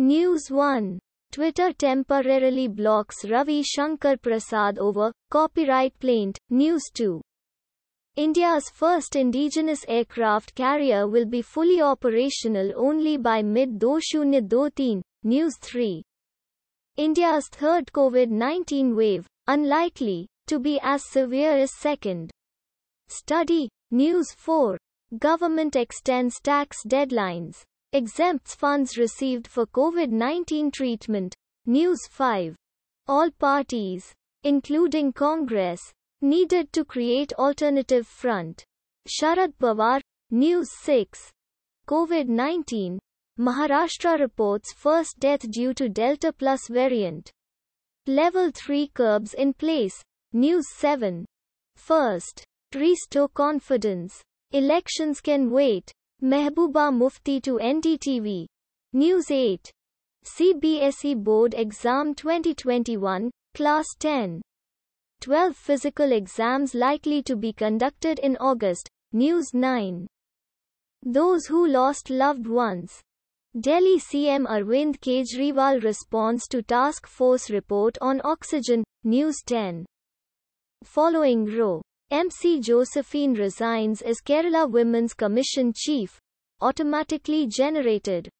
News 1. Twitter temporarily blocks Ravi Shankar Prasad over copyright plaint. News 2. India's first indigenous aircraft carrier will be fully operational only by mid-2023. News 3. India's third COVID-19 wave, unlikely to be as severe as second. Study. News 4. Government extends tax deadlines. Exempts funds received for COVID-19 treatment. News 5. All parties, including Congress, needed to create alternative front. Sharad Pawar, News 6. COVID-19. Maharashtra reports first death due to Delta Plus variant. Level 3 curbs in place. News 7. First. Restore confidence. Elections can wait. Mehbooba Mufti to NDTV. News 8. CBSE Board Exam 2021, Class 10. 12 physical exams likely to be conducted in August. News 9. Those who lost loved ones. Delhi CM Arvind Kejriwal responds to task force report on oxygen. News 10. Following row. MC Josephine resigns as Kerala Women's Commission chief. Automatically generated.